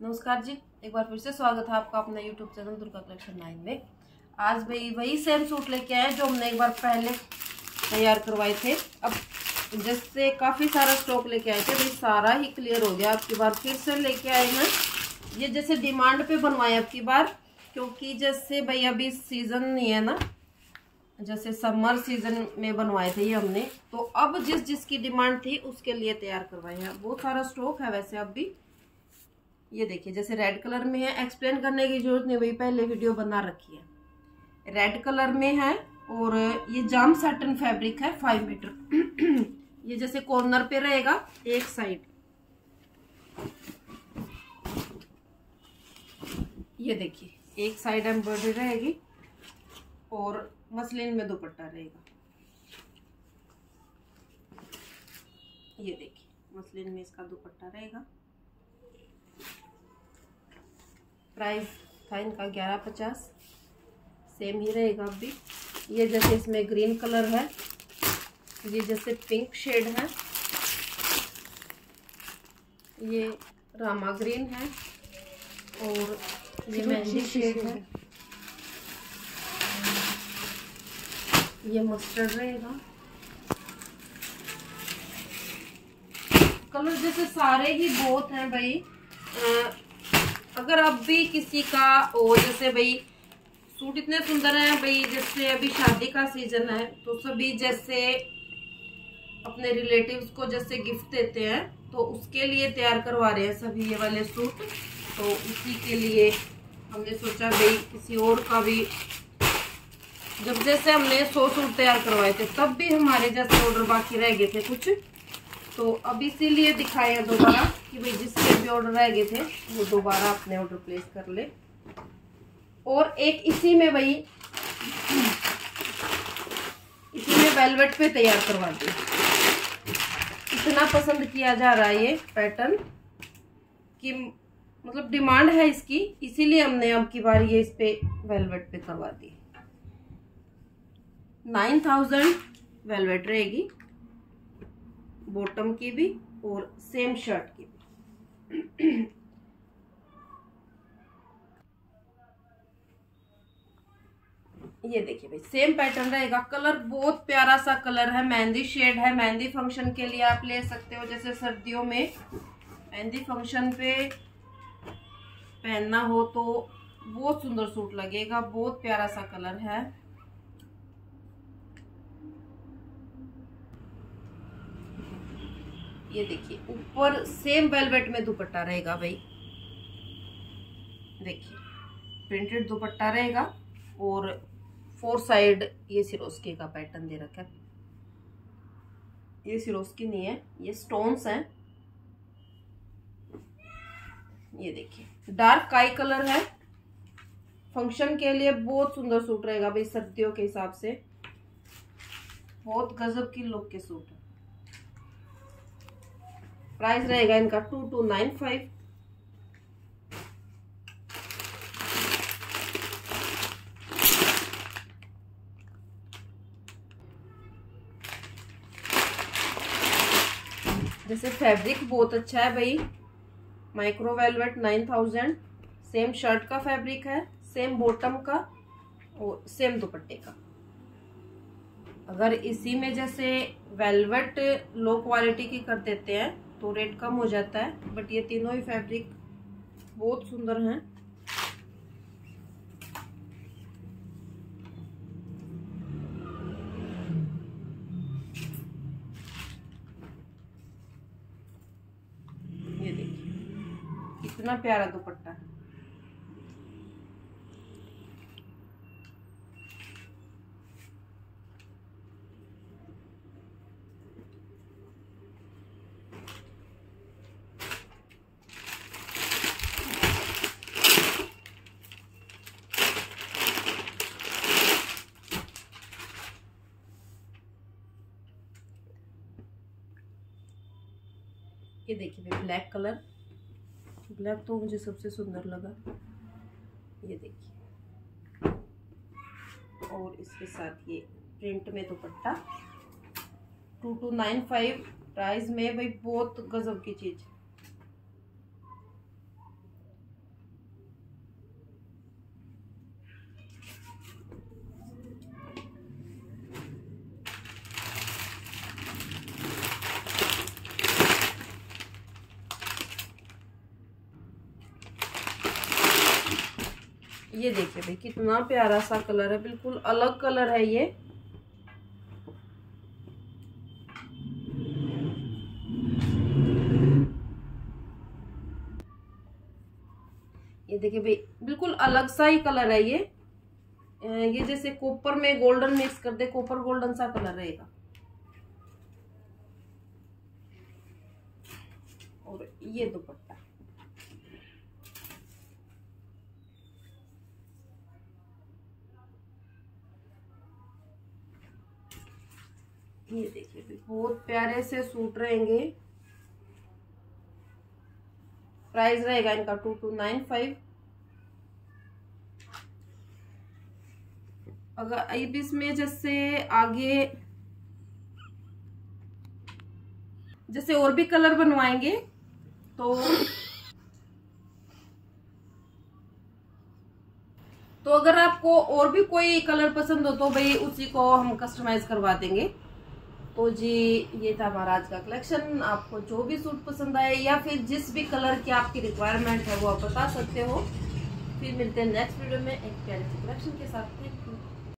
नमस्कार जी, एक बार फिर से स्वागत है आपका अपना YouTube channel Durga collection nine में। आज भाई वही सेम सूट लेके आए जो हमने एक बार पहले तैयार करवाए थे। अब जैसे काफ़ी सारा स्टॉक लेके आए थे, भाई सारा ही क्लियर हो गया। आपकी बार फिर से लेके आए हैं। ये जैसे डिमांड पे बनवाए आपकी बार, क्योंकि जैसे भाई अभी सीज़न नहीं है ना, जैसे समर सीज़न में बनवाए थे ये हमने। तो अब जिस जिसकी डिमांड थी, उसके लिए तैयार करवाए हैं। बहुत सारा स्टॉक है वैसे अब भी। ये देखिए, जैसे रेड कलर में है एक्सप्लेन करने की ज़रूरत नहीं, वही पहले वीडियो बना रखी है। रेड कलर में है और ये जाम सैटन फैब्रिक है फाइव मीटर ये जैसे कॉर्नर पे रहेगा, एक साइड ये देखिए, एक साइड एम्ब्रॉयडरी रहेगी और मसलिन में दुपट्टा रहेगा। ये देखिए मसलिन में इसका दुपट्टा रहेगा। प्राइस था इनका ग्यारह पचास। सेम ही रहेगा अब भी ये जैसे इसमें ग्रीन कलर है ये जैसे पिंक शेड है। ये रामा ग्रीन है और ये मेहंदी शेड है। ये मस्टर्ड रहेगा। कलर जैसे सारे ही बहुत हैं भाई। अगर अब भी किसी का हो जैसे भाई सूट इतने सुंदर हैं भाई, जैसे अभी शादी का सीज़न है तो सभी जैसे अपने रिलेटिव्स को जैसे गिफ्ट देते हैं तो उसके लिए तैयार करवा रहे हैं सभी ये वाले सूट। तो उसी के लिए हमने सोचा भाई किसी और का भी, जब जैसे हमने सौ सूट तैयार करवाए थे, तब भी हमारे जैसे ऑर्डर बाकी रह गए थे कुछ। तो अब इसीलिए दिखाया दोबारा कि भाई जिसके भी ऑर्डर रह गए थे, वो दोबारा अपने ऑर्डर प्लेस कर ले। और एक इसी में भाई, इसी में वेलवेट पे तैयार करवा दी। इतना पसंद किया जा रहा है ये पैटर्न कि मतलब डिमांड है इसकी, इसीलिए हमने अब की बार ये इस पे वेलवेट पे करवा दी। नाइन थाउज़ेंड वेलवेट रहेगी। बॉटम की भी और सेम शर्ट की भी। ये देखिए भाई सेम पैटर्न रहेगा। कलर बहुत प्यारा सा कलर है। मेहंदी शेड है। मेहंदी फ़ंक्शन के लिए आप ले सकते हो। जैसे सर्दियों में मेहंदी फ़ंक्शन पे पहनना हो तो बहुत सुंदर सूट लगेगा। बहुत प्यारा सा कलर है। ये देखिए, ऊपर सेम वेलवेट में दुपट्टा रहेगा भाई। देखिए प्रिंटेड दुपट्टा रहेगा और फोर साइड ये सिरोस्की का पैटर्न दे रखा है। ये सिरोस्की नहीं है, ये स्टोन्स हैं। ये देखिए डार्क काई कलर है। फ़ंक्शन के लिए बहुत सुंदर सूट रहेगा भाई, सर्दियों के हिसाब से। बहुत गजब की लुक के सूट है। प्राइस रहेगा इनका टू टू नाइन फाइव। जैसे फैब्रिक बहुत अच्छा है भाई। Micro velvet nine thousand same shirt का फैब्रिक है सेम बॉटम का और सेम दुपट्टे का। अगर इसी में जैसे वेलवेट लो क्वालिटी की कर देते हैं तो रेट कम हो जाता है बट ये तीनों ही फैब्रिक बहुत सुंदर हैं। ये देखिए, इतना प्यारा दुपट्टा है ये देखिए भाई ब्लैक कलर ब्लैक तो मुझे सबसे सुंदर लगा। ये देखिए। और इसके साथ ये प्रिंट में dupatta. Two two nine five price में भाई बहुत गजब की चीज़ ये देखिए भाई, कितना प्यारा सा कलर है, बिल्कुल अलग कलर है ये। ये देखिए भाई, बिल्कुल अलग सा ही कलर है ये। ये जैसे कॉपर में गोल्डन मिक्स कर दे, कॉपर गोल्डन सा कलर रहेगा। और ये दुपट्टा। ये देखिए बहुत प्यारे से सूट रहेंगे। प्राइस रहेगा इनका टू टू नाइन फाइव। अगर अब इसमें जैसे आगे, जैसे और भी कलर बनवाएँगे तो तो अगर आपको और भी कोई कलर पसंद हो तो भाई उसी को हम कस्टमाइज करवा देंगे। तो जी, ये था हमारा आज का कलेक्शन आपको जो भी सूट पसंद आए या फिर जिस भी कलर की आपकी रिक्वायरमेंट है, वो आप बता सकते हो। फिर मिलते हैं नेक्स्ट वीडियो में एक प्यारे कलेक्शन के साथ।